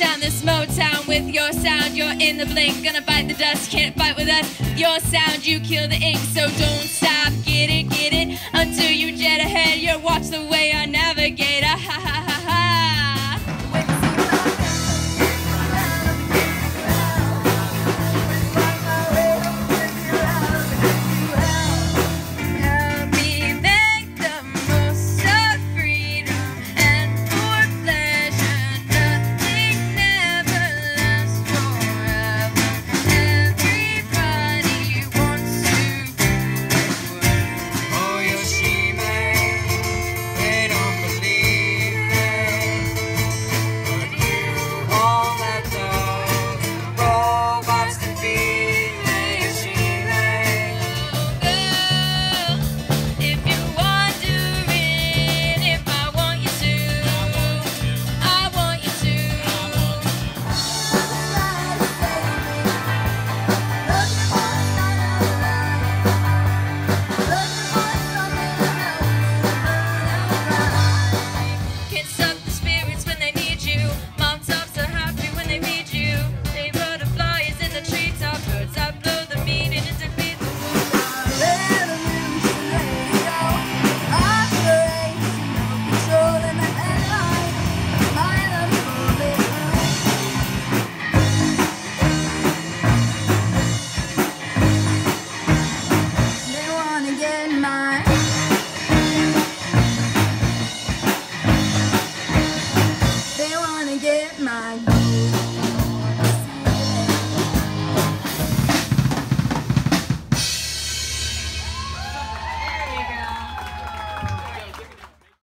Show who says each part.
Speaker 1: down this Motown with your sound. You're in the blink, gonna bite the dust, can't fight with us. Your sound, you kill the ink, so don't stop. Get it, get it, until you jet ahead. You watch the way